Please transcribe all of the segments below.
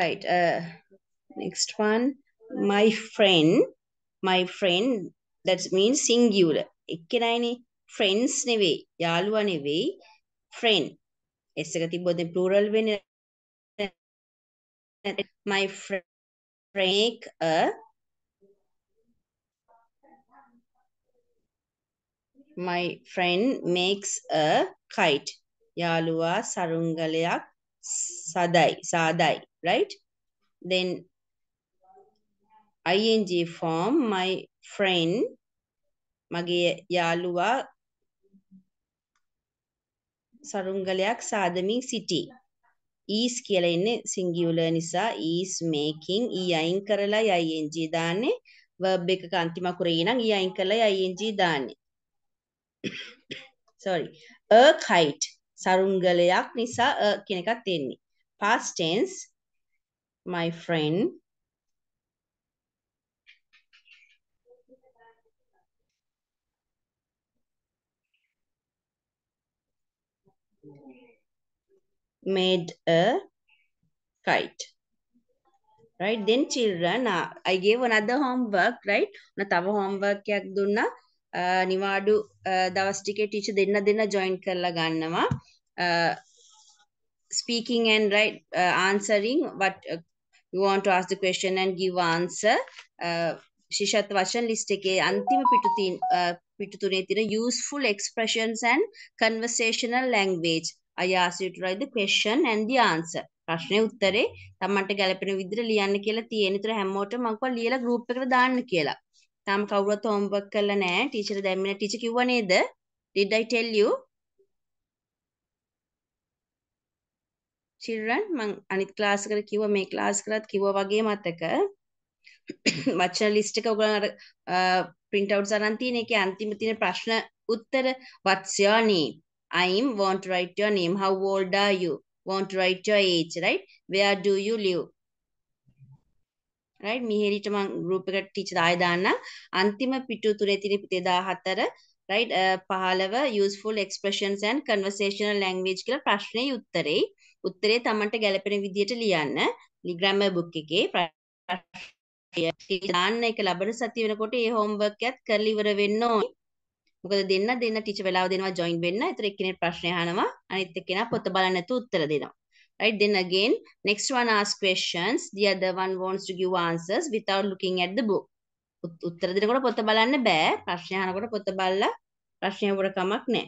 right uh next one my friend my friend that means singular එක්කෙනයිනේ friends නෙවෙයි යාළුවා නෙවෙයි friend s එක තිබ්බොත් plural වෙන්නේ my friend make a my friend makes a kite යාළුවා සරුංගලයක් සදයි සාදයි right? Then ing form my friend මගේ යාළුවා සරුංගලයක් සාදමින් සිටි. Is කියලා ඉන්නේ singular නිසා is making e අයින් කරලා ing දාන්නේ. Verb එකක අන්තිම අකුරේ නම් e අයින් කරලා ing දාන්නේ. Sorry. A kite සරුංගලයක් නිසා a කියන එකක් එන්නේ past tense my friend. made a kite. Right? Then children uh, i gave another homework right? Na තව homework එකක් දුන්නා. uh, නිවාඩු uh, දවස් ටිකේ ටීචර් දෙන්න දෙන්න join කරලා ගන්නවා uh, speaking and right uh, answering what uh, you want to ask the question and give answer uh, ශිෂත් වචන ලිස්ට් එකේ අන්තිම පිටු තියෙන පිටු තුනේ තියෙන useful expressions and conversational language I asked you to write the question and the answer. ප්‍රශ්නේ උත්තරේ තමන්ට ගැලපෙන විදිහට ලියන්න කියලා තියෙන. ඒතර හැමෝටම මම කිව්වා ලියලා group එකට දාන්න කියලා. තාම කවුරුත් homework කරලා නැහැ. ටීචර් දැම්මේ නැහැ. ටීචර් කිව්වා නේද? Did I tell you? children මං අනිත් ක්ලාස් එකට කිව්වා මේ ක්ලාස් කරත් කිව්වා වගේ මතක. වචන ලිස්ට් එක ඔයගොල්ලෝ අර print outs අරන් තියෙන එකේ අන්තිම තියෙන ප්‍රශ්න උත්තර what's your name I'm want to write your name. How old are you? Want to write your age, right? Where do you live? Right මිහෙරිට මම group එකට teacher ආයෙ දාන්න අන්තිම පිටු තුනේ තියෙන පිටේ 14 right uh, 15 useful expressions and conversational language කියලා ප්‍රශ්නේ උත්තරේ උත්තරේ තමන්ට ගැලපෙන විදියට ලියන්න grammar book එකේ දාන්න එක ලබන සතිය වෙනකොට ඒ homework එකත් කරලා ඉවර වෙන්න ඕනේ මොකද දෙන්න දෙන්න ටීචර් වෙලාව දෙනවා ජොයින් වෙන්න. ඒතර එක්කෙනෙක් ප්‍රශ්න අහනවා. අනිත් එක්කෙනා පොත බලන්න නැතුව උත්තර දෙනවා. Right then again next one asks questions. The other one wants to give answers without looking at the book. උත්තර දෙනකොට පොත බලන්න බෑ. ප්‍රශ්න අහනකොට පොත බලලා ප්‍රශ්නය උඩ කමක් නැහැ.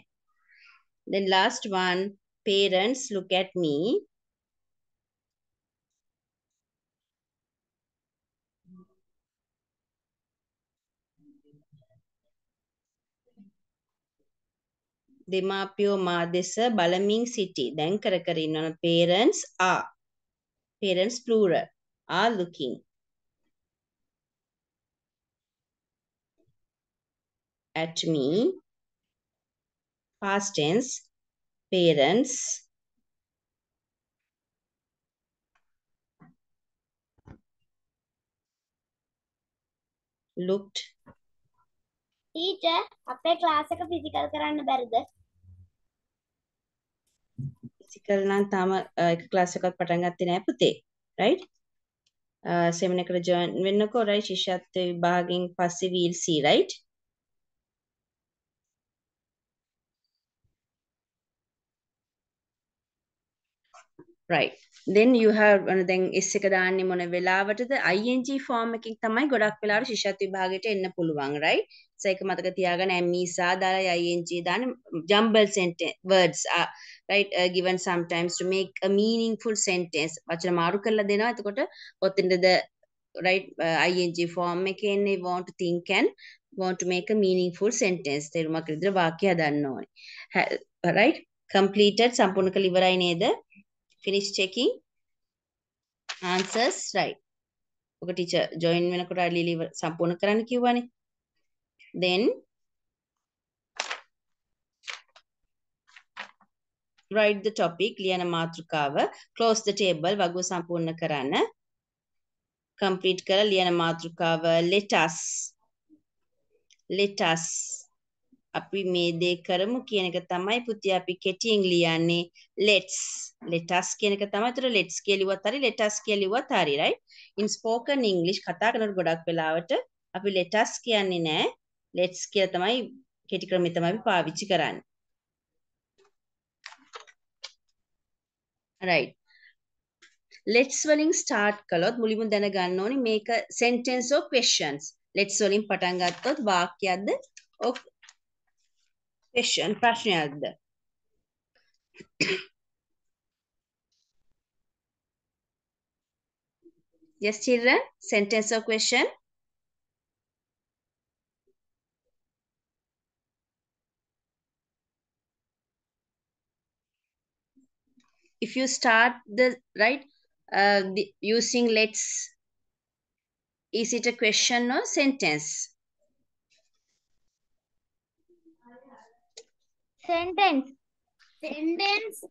Then last one parents look at me දෙමාපියෝ මා දෙස බලමින් සිටි. දැන් කර කර ඉන්නවන parents are. Parents plural are looking. at me. Past tense parents looked teacher අපේ ක්ලාස් එක ෆිසිකල් කරන්න බැරිද? ෆිසිකල් නම් තාම එක ක්ලාස් එකක් පටන් ගත්තේ නෑ පුතේ. right? සෙමින එකට ජොයින් වෙන්නකෝ right ශිෂ්‍යත්ව විභාගයෙන් පස්සේ we'll see right? right then you have දැන් s එක දාන්නේ මොන වෙලාවටද ing form එකකින් තමයි ගොඩක් වෙලාවට ශිෂ්‍යත්ව විභාගයට එන්න පුළුවන් right so ඒක මතක තියාගන්න. ඇමීසා දාලා ing දාන්න jumble sentence words are right uh, given sometimes to make a meaningful sentence. වචන මාරු කරලා දෙනවා. එතකොට ඔතෙන්ද right uh, ing form එකේ එන්නේ want to think and want to make a meaningful sentence. තේරුමක් විදිහට වාක්‍ය හදන්න ඕනේ. Right completed සම්පූර්ණ කළ ඉවරයි නේද? Finish checking. Answers right. ඔක ටීචර් ජොයින් වෙනකොට ලිලි සම්පූර්ණ කරන්න කිව්වනේ. Then write the topic ලියන මාතෘකාව close the table වගුව සම්පූර්ණ කරන්න complete කරලා ලියන මාතෘකාව let us let us අපි මේ දේ කරමු කියන එක තමයි පුතේ අපි කෙටියෙන් ලියන්නේ let's let us කියන එක තමයි. ඒතර let's කියලා ලිව්වත් හරි let us කියලා ලිව්වත් හරි right. in spoken english කතා කරනකොට ගොඩක් වෙලාවට අපි let us කියන්නේ නැහැ. Let's කියලා තමයි කෙටි ක්‍රමය තමයි අපි පාවිච්චි කරන්නේ. right. let's වලින් start කළොත් මුලින්ම දැනගන්න ඕනේ මේක sentence or questions. let's වලින් පටන් ගත්තොත් වාක්‍යයක්ද question ප්‍රශ්නයක්ද yes children sentence or question if you start the right uh, the, using let's is it a question or sentence sentence sentence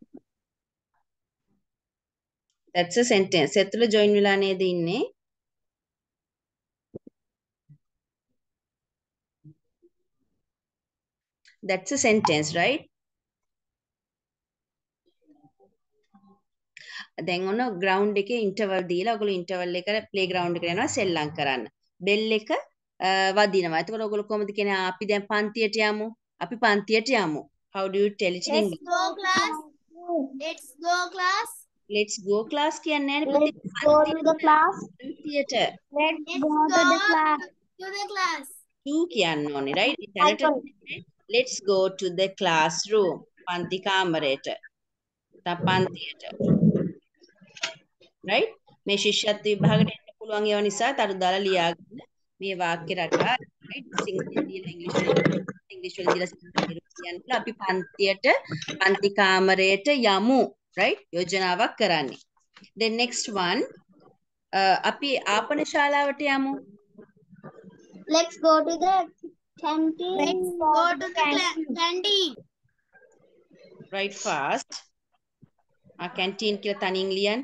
that's a sentence එතුළ join වෙලා නේද ඉන්නේ that's a sentence right දැන් ඔන්න ground එකේ interval දීලා ඔයගොල්ලෝ interval එක play ground එකට යනවා සෙල්ලම් කරන්න. බෙල් එක වදිනවා. එතකොට ඔයගොල්ලෝ කොහොමද කියන්නේ අපි දැන් පන්තියට යමු. අපි පන්තියට යමු. How do you tell it in let's English? go class let's go class Let's go class කියන්නේ නැහැ let's පුතේ. go to the class පන්තියට let's go to the class to the class to කියන්න ඕනේ right? එතනට let's go to the classroom. පන්ති කාමරයට. නැත්නම් පන්තියට. Right? මේ ශිෂ්‍යත්ව විභාගයට එන්න පුළුවන් ඒවා නිසා තරු දාලා ලියාගන්න. මේ වාක්‍ය රටා right? සිංහලෙන් දීලා ඉංග්‍රීසි වලින් ඉංග්‍රීසි වලින් දීලා සිංහලෙන්. අපි පන්තියට පන්ති කාමරයට යමු. right? යෝජනාවක් කරන්නේ. then next one uh, අපි ආපන ශාලාවට යමු. let's go to the canteen let's go to the canteen right fast. ආ කැන්ටීන් කියලා තනියෙන් ලියන්න.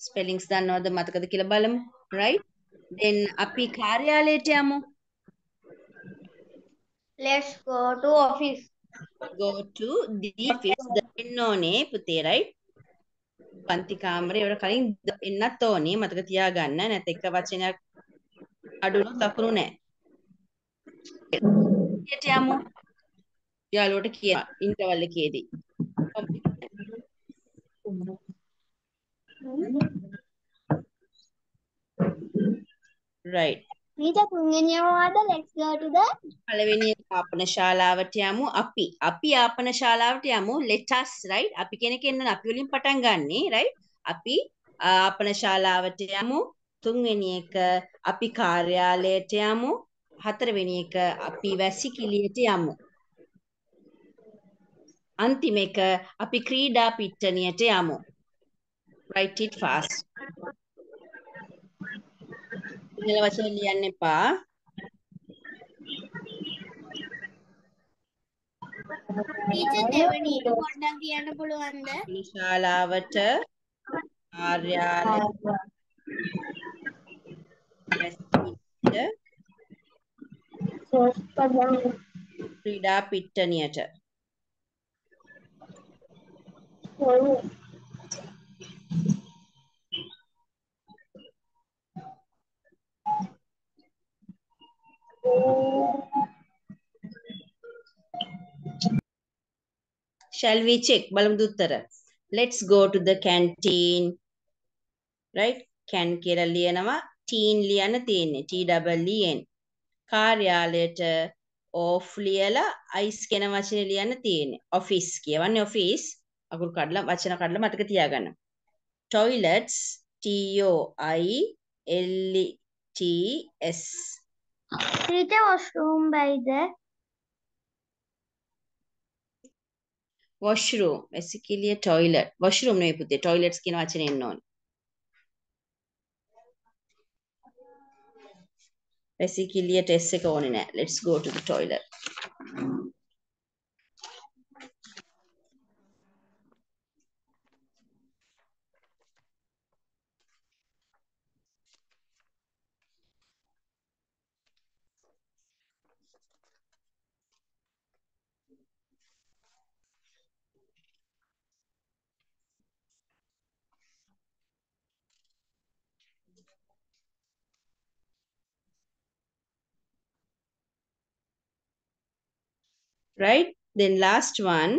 ස්පෙලිංස් දන්නවද මතකද කියලා බලමු. right? then අපි කාර්යාලයට යමු. let's go to office go to the office දෙන්න ඕනේ පුතේ right? පන්ති කාමරේ වල කලින් එන්නත් ඕනේ මතක තියාගන්න. නැත්නම් එක වචනයක් අඩුනොත් ලකුණු නැහැ. යට යමු. යාළුවට කියනවා ඉන්ටර්වල් එකේදී. Right. ඊට තුන්වෙනියම වාද let's go to the පළවෙනි ආපන ශාලාවට යමු. අපි අපි ආපන ශාලාවට යමු. Let us right? අපි කෙනෙක් එන්න අපි වලින් පටන් ගන්නෙ right? අපි ආපන ශාලාවට යමු. තුන්වෙනි එක අපි කාර්යාලයට යමු. හතරවෙනි එක අපි වැසිකිළියට යමු. අන්තිම එක අපි ක්‍රීඩා පිට්ටනියට යමු write it fast. සිංහල වචන ලියන්න එපා. ශාලාවට කාර්යාලය ක්‍රීඩා පිට්ටනියට shall we check? බලමුද උත්තර. Let's go to the canteen. Right? Can කියලා ලියනවා. Teen ලියන්න තියෙන්නේ. T double e n කාර්යාලයට off ලියලා ice කියන වචනේ ලියන්න තියෙන්නේ. Office කියවන්නේ office. අකුරු කඩලා වචන කඩලා මතක තියාගන්න. Toilets t o i l e t s. Teacher washroom බයිද washroom basically a toilet. Washroom නෙවෙයි පුතේ toilets කියන වචනේ එන්න ඕනේ. Basically a s එක ඕනේ නෑ. Let's go to the toilet. Right? Then last one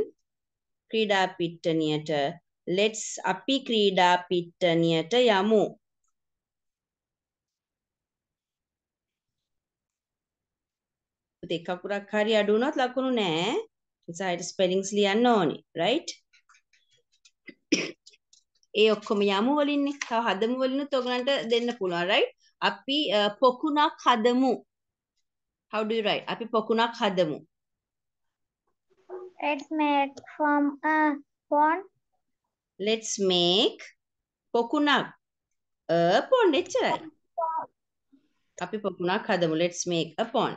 ක්‍රීඩා පිට්ටනියට let's අපි ක්‍රීඩා පිට්ටනියට යමු දෙක අකුරක් හරි අඩු වුණොත් ලකුණු නෑ නිසා හිට ස්පෙලිංස් ලියන්න ඕනි right? ඒ ඔක්කොම යමු වලින්නේ තව හදමු වලිනුත් ඔයගලන්ට දෙන්න පුළුවන් right? අපි පොකුණක් හදමු how do you write? අපි පොකුණක් හදමු Let's make from a pond. let's make පොකුණක් a pond එච්චරයි අපි පොකුණක් හදමු let's make a pond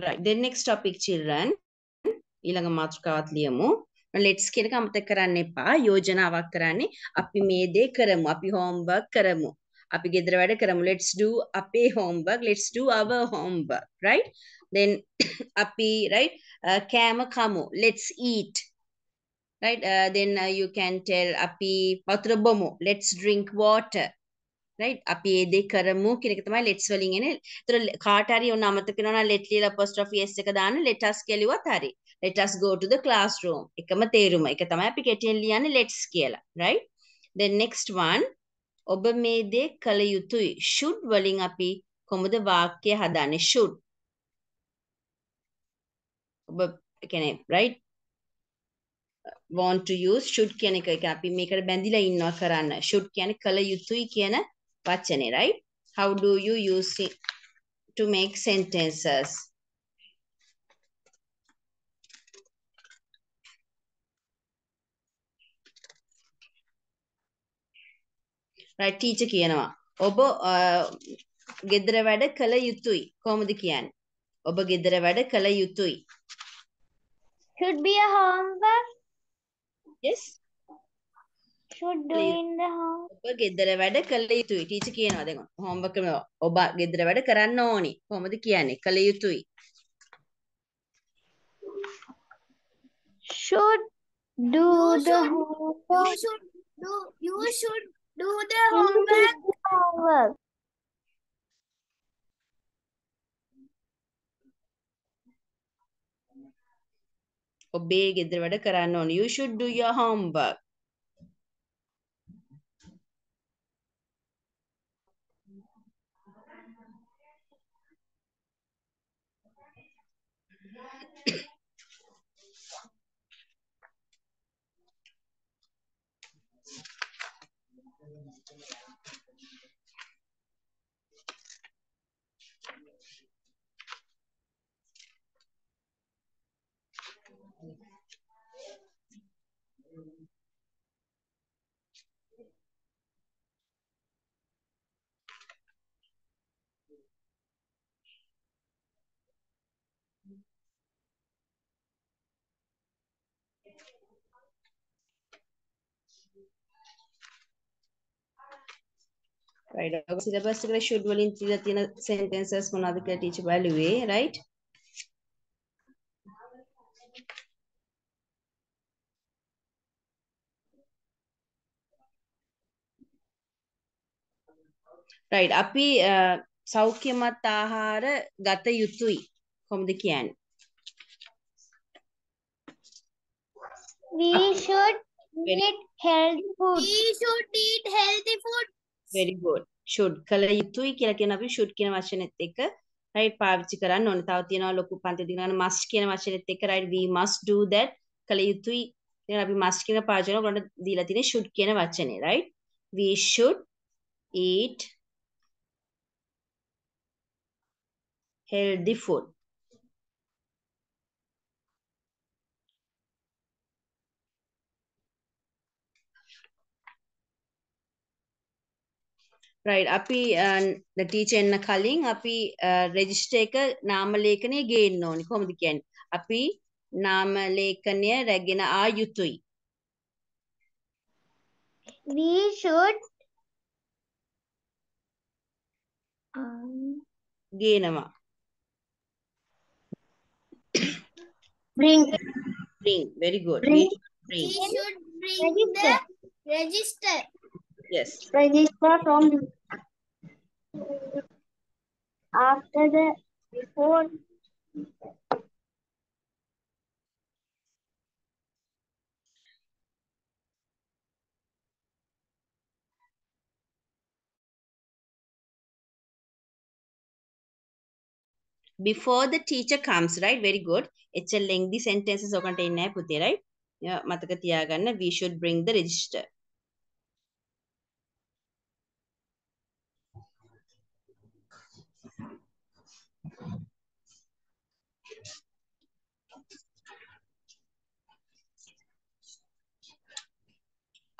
Right then next topic children. ඊළඟ මාතෘකාවත් ලියමු. Let's කියන එක අමතක කරන්න එපා. යෝජනාවක් කරන්නේ අපි මේ දේ කරමු. අපි homework කරමු. අපි ගෙදර වැඩ කරමු. Let's do අපේ homework. Let's do our homework right? Then අපි right uh, කෑම කමු. Let's eat right? Uh, then uh, you can tell අපි වතුර බොමු. Let's drink water. Right අපි ඒ දේ කරමු කියන එක තමයි let's වලින් එන්නේ. ඒතර කාට හරි ඔන්න අමතක වෙනවා නම් let ලියලා apostrophe s එක දාන්න let us කියලුවත් හරි. let us go to the classroom. එකම තේරුම. ඒක තමයි අපි කෙටියෙන් ලියන්නේ let's කියලා. right? then next one ඔබ මේ දේ කළ යුතුයි. should වලින් අපි කොහොමද වාක්‍ය හදන්නේ? should. ඔබ කියන්නේ right? want to use should කියන එක එක අපි මේකට බැඳිලා ඉන්නවා කරන්න. should කියන්නේ කළ යුතුයි කියන වචනේ right? How do you use it to make sentences? Right teacher කියනවා. ඔබ ගෙදර වැඩ කළ යුතුයි. කොහොමද කියන්නේ? ඔබ ගෙදර වැඩ කළ යුතුයි. Should be a homework. Yes should do in the home ඔබ ගෙදර වැඩ කළ යුතුයි. ටීචර් කියනවා දැන් හෝම්වර්ක් කරනවා ඔබ ගෙදර වැඩ කරන්න ඕනි. කොහොමද කියන්නේ? කළ යුතුයි. Should do You the should- homework. You should do. You should do the homework. homework. ඔබේ ගෙදර වැඩ කරන්න ඕනි. You should do your homework right. Syllabus එකට should වලින් තියලා තියෙන sentences මොනවද කියලා ටීචර් බැලුවේ right? Right. අපි uh, සෞඛ්‍යමත් ආහාර ගත යුතුයි කොහොමද කියන්නේ we should Very- eat healthy food. We should eat healthy food. very good. Should කළ යුතුයි කියලා කියන අපි should කියන වචනේත් එක්ක right පාවිච්චි කරන්න ඕනේ. තව තියෙනවා ලොකු පන්ති දිනන must කියන වචනේත් එක්ක right we must do that. කළ යුතුයි. කියන අපි must කියන පාවිච්චි කරනකොට ඔන්න දීලා තියෙන්නේ should කියන වචනේ right? We should eat healthy food right අපි ටීචර් එන්න කලින් අපි රෙජිස්ටර් එක නාම ලේඛනය ගේන්න ඕනි කොහොමද කියන්නේ අපි නාම ලේඛනය රැගෙන ආ යුතුයි We should um, ගේනවා. bring bring very good. Bring. We should We bring. should bring the register. Yes. register from after the before. Before the teacher comes right? Very good. It's a lengthy sentences ඔකට එන්නේ නැහැ පුතේ right? මතක තියාගන්න we should bring the register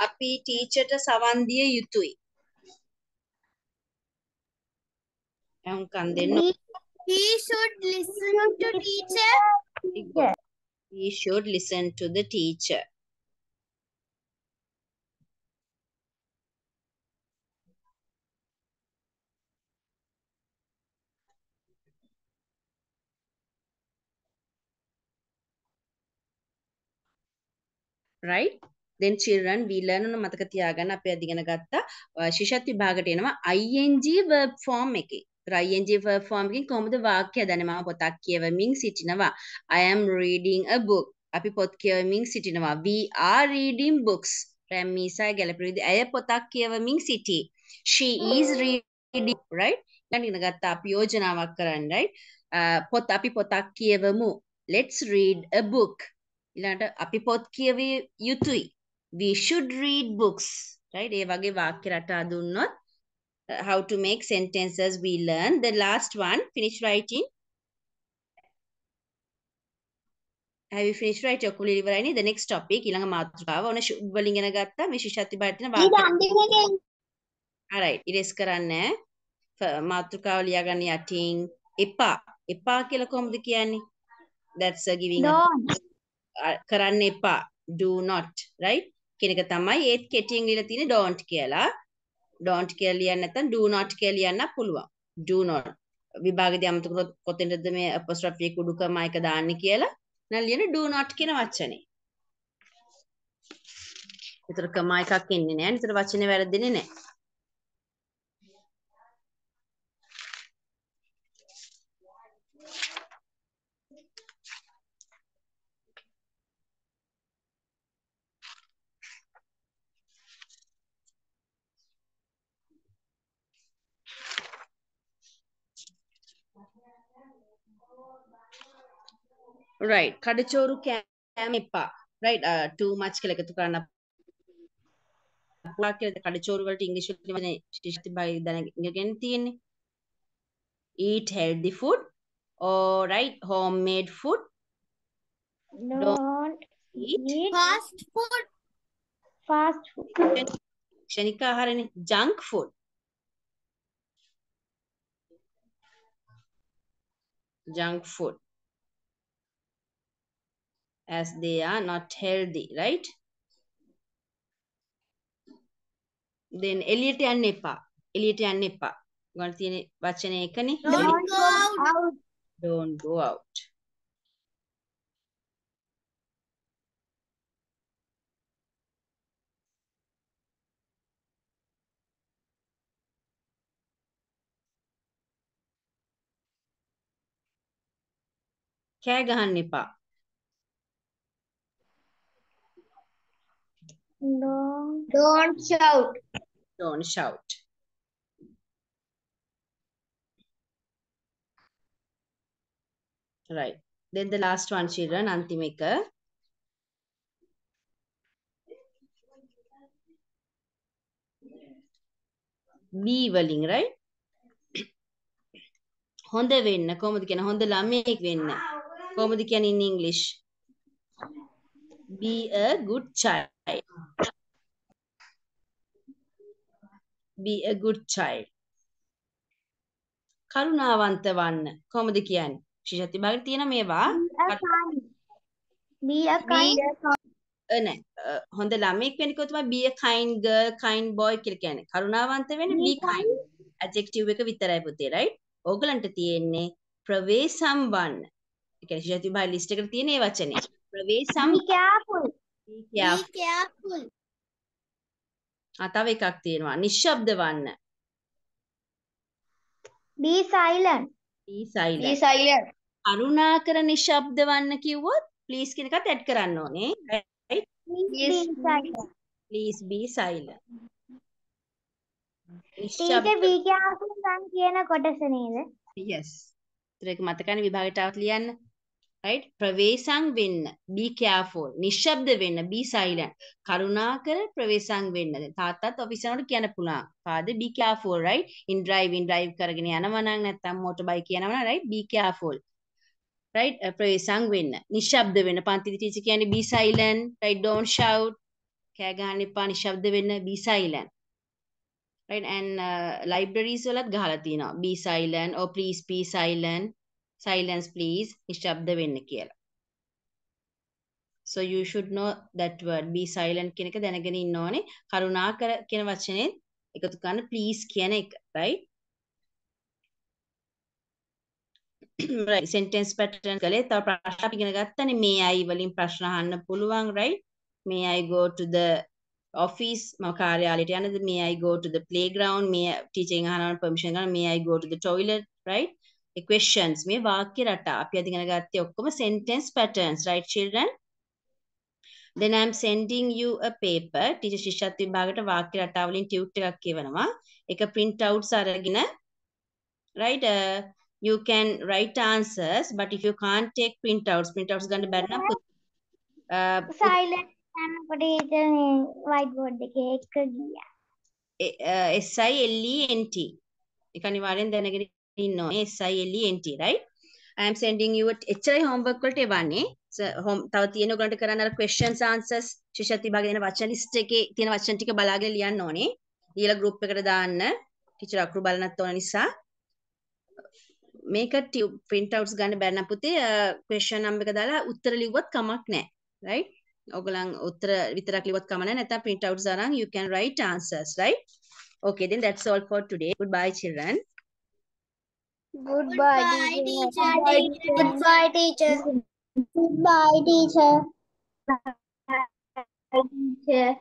අපි ටීචර්ට සවන් දිය යුතුයි. ඇහුම්කන් දෙන්න. We should listen to teacher. we should listen to the teacher. Right then children we learn ඔන්න මතක තියාගන්න අපි අද ඉගෙන ගත්තා ශිෂ්‍යත් විභාගයට එනවා ing verb form එකේ. ing verb form එකෙන් කොහොමද වාක්‍ය හදන්නේ? මම පොතක් කියවමින් සිටිනවා. I am reading a book. අපි පොත් කියවමින් සිටිනවා. We are reading books. රැම්මීසයි ගැලපෙරිද ඇය පොතක් කියවමින් සිටී. She is reading right? ඊළඟ ඉගෙන ගත්තා අපි යෝජනාවක් කරන්න right? පොත් අපි පොතක් කියවමු. Let's read a book. ඊළඟට අපි පොත් කියවිය යුතුයි. We should read books. Right? ඒ වගේ වාක්‍ය රටා දුන්නොත් uh, how to make sentences we learn. The last one, finish writing. Have you finished writing? ඔක්කොම ඉවරයිනේ. The next topic ඊළඟ මාතෘකාව. ඔන්න should වලින් ඉගෙන ගත්තා. මේ ශිෂ්‍යත්ව ඊට වාක්‍ය. alright. erase කරන්නේ මාතෘකාව ලියාගන්න යටින් එපා. එපා කියලා කොහොමද කියන්නේ? That's a giving a don't අ- කරන්න එපා do not right කියන එක තමයි ඒත් කෙටියෙන් ලියලා තියෙන්නේ don't කියලා don't කියලා ලියන්න නැත්නම් do not කියලා ලියන්න පුළුවන් do not විභාගයේදී අමතක කරොත් කොතෙන්ද මේ apostrophe එක උඩුකම එක දාන්නේ කියලා නම් ලියන do not කියන වචනේ. ඒතර කම එකක් එන්නේ නැහැ. ඒතර වචනේ වැරදෙන්නේ නැහැ. Right. කඩචෝරු කෑම එපා right uh, too much කියලා එකතු කරන්න පුළුවන් කියලා කඩචෝරු වලට ඉංග්‍රීසි වලින් ශිෂ්ට බයි දැනගෙන තියෙන්නේ eat healthy food or right homemade food. Don't eat eat Fast food. fast food. ක්ෂණික ආහාරනේ junk food. Junk food as they are not healthy right then එළියට යන්න එපා එළියට යන්න එපා ගන්න තියෙන වචනේ එකනේ Don't go out. out don't go out කෑ ගහන්න එපා don't don't shout. Don't shout. Right. Then the last one children අන්තිම එක be වලින් right? හොඳ වෙන්න. කොහොමද කියන හොඳ ළමයෙක් වෙන්න. කොහොමද කියන්නේ in english? Be a good child. Be a good child කරුණාවන්ත වන්න කොහොමද කියන්නේ ශිෂ්‍යත්ව විභාගයේ තියෙන මේවා be a kind නෑ හොඳ ළමෙක් කිව්වොත් තමයි be a kind girl kind boy කියලා කියන්නේ. කරුණාවන්ත වෙන්න be kind. adjective එක විතරයි පුතේ right? ඕගලන්ට තියෙන්නේ ප්‍රවේසම් වන්න. ඒ කියන්නේ ශිෂ්‍ය විභාග ලිස්ට් එකට තියෙන ඒ වචනේ. ප්‍රවේසම් Be careful. Be careful. තව එකක් තියෙනවා. නිශ්ශබ්ද වන්න. Be silent. be silent. Be silent. කරුණාකර නිශ්ශබ්ද වන්න කිව්වොත් please කියන එකත් add කරන්න ඕනේ. right? Please be silent. please be silent. Be careful නම් කියන කොටස නේද? yes. ඒක මතකනේ විභාගයට આવත් ලියන්න. Right? ප්‍රවේසම් වෙන්න be careful. නිශ්ශබ්ද වෙන්න be silent. කරුණාකර ප්‍රවේසම් වෙන්න. දැන් තාත්තත් ඔෆිස් යනකොට කියන්න පුළුවන්. father be careful right? in driving drive කරගෙන යනවා නම් නැත්නම් motor bike යනවා නම් right? be careful. right? uh, ප්‍රවේසම් වෙන්න. නිශ්ශබ්ද වෙන්න. පන්තිදී ටීචර් කියන්නේ be silent. right? don't shout. කෑ ගහන්න එපා. නිශ්ශබ්ද වෙන්න. be silent. right and uh, libraries වලත් ගහලා තියෙනවා be silent or please be silent silence please නිශ්ශබ්ද වෙන්න කියලා so you should know that word. Be silent කියන එක දැනගෙන ඉන්න ඕනේ. කරුණාකර කියන වචනේ එකතු කරන්න please කියන එක right? Right. Sentence pattern කලේ තව ප්‍රශ්න අපි ඉගෙන ගත්තනේ. මේ අය වලින් ප්‍රශ්න අහන්න පුළුවන් right? may i go to the office මම කාර්යාලයට යනද may i go to the playground may teacher එකෙන් අහනවා permission ගන්න may i go to the toilet right? A questions මේ වාක්‍ය රටා. අපි අද ඉගෙන ගත්තේ ඔක්කොම sentence patterns right children? Then i'm sending you a paper. Teacher ශිෂ්‍යත්ව විභාගයට වාක්‍ය රටා වලින් ටියුට් එකක් කියවනවා. ඒක print outs අරගෙන right uh, you can write answers but if you can't take printouts printouts ගන්න බැරි නම් uh, Silent යනකොට teacher මේ white board එකේ එක ගියා. එ- අ, SILENT එක අනිවාර්යෙන් දැනගෙන ඉන්න ඕනේ SILENT right? I am sending you a- එච්චරයි homework වලට එවන්නේ. So, home- තව තියෙන ඔයගලන්ට කරන්න අර questions answers ශිෂ්‍යත්ව විභාගයේ දෙන වචන list එකේ තියෙන වචන ටික බලාගෙන ලියන්න ඕනේ. ඊළඟ group එකට දාන්න. ටීචර් අකුරු බලන්නත් ඕන නිසා. මේක print outs ගන්න බැරි නම් පුතේ අ, question number එක දාලා උත්තර ලිව්වත් කමක් නැහැ right? ඔයගලන් උත්තර විතරක් ලිව්වත් කමක් නැහැ. නැත්නම් print outs අරන් you can write answers right? Okay, then that's all for today. Goodbye, children. Goodbye, Goodbye, teacher. Goodbye, teacher. Goodbye, teacher. Teacher.